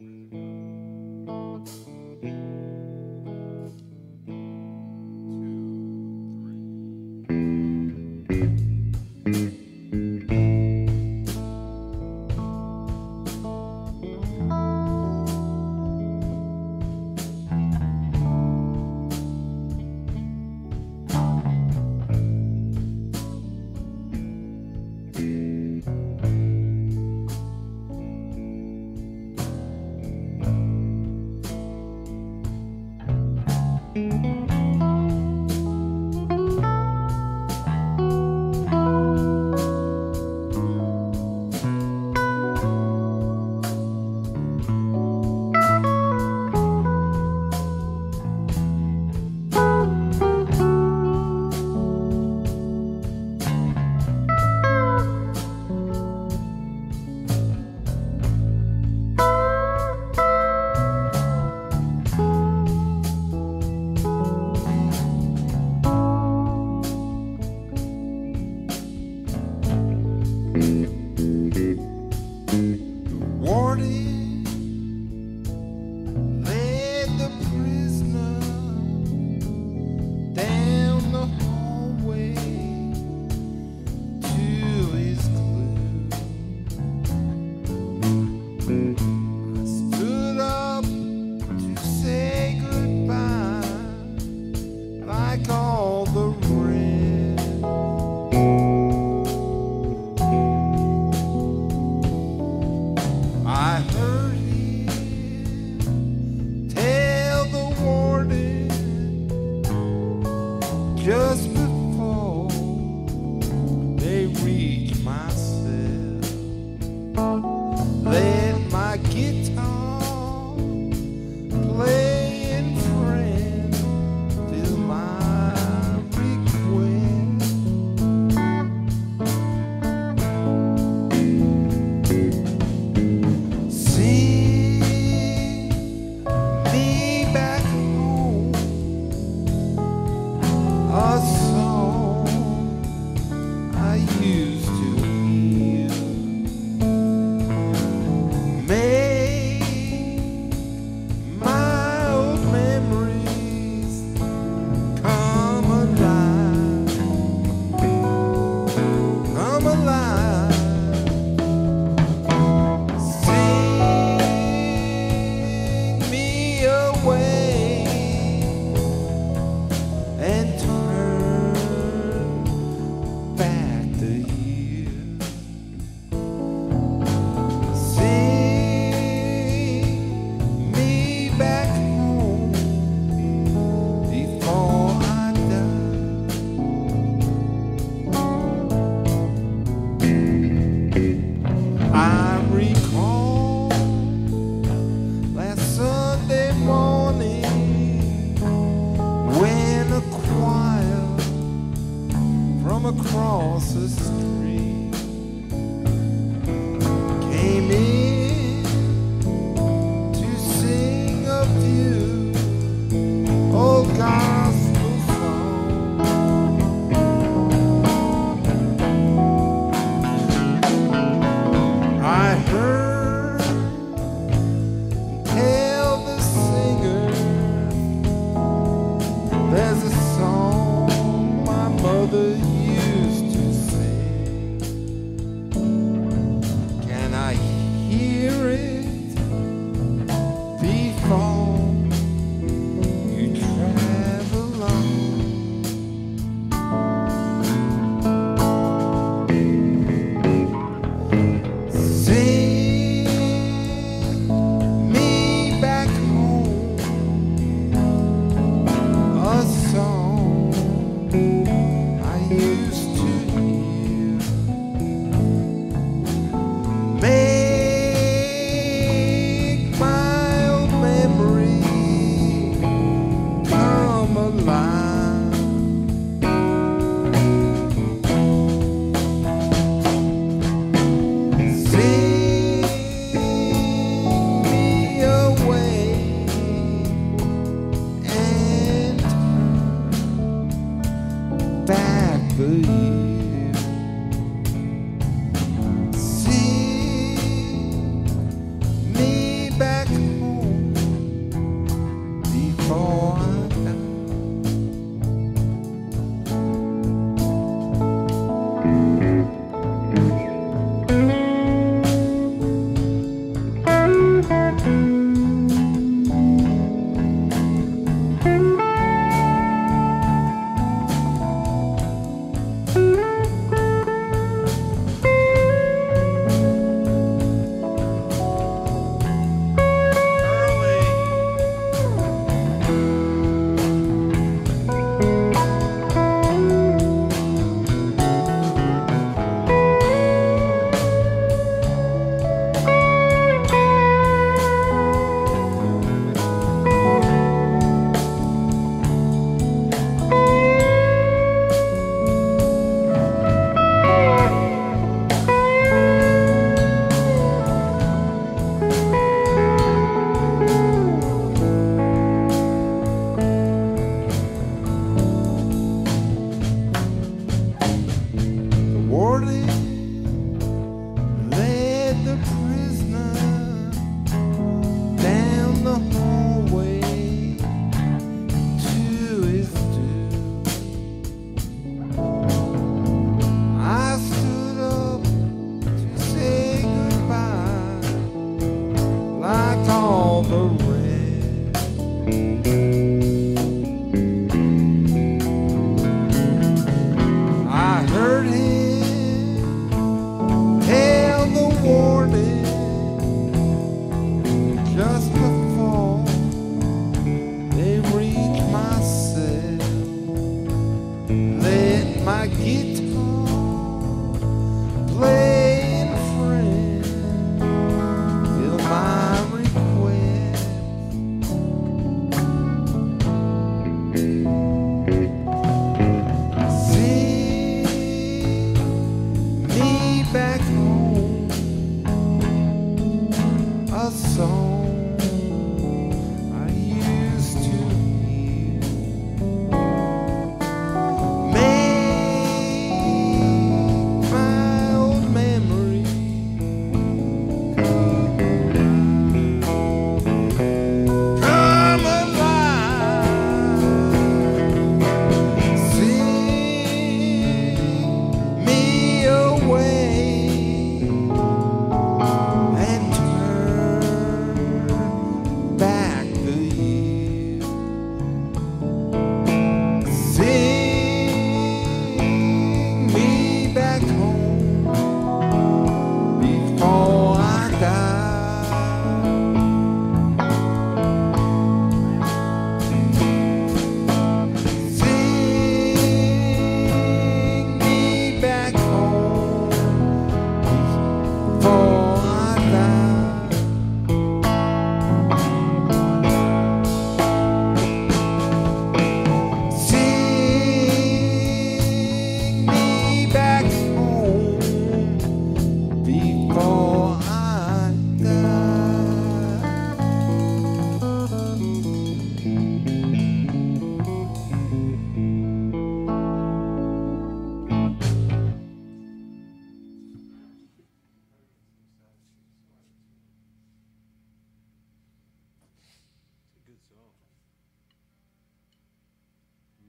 Warden Let my guitar from across the street came in. the red. I heard him hail the warning. Just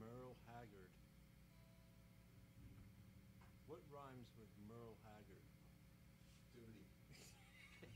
Merle Haggard. What rhymes with Merle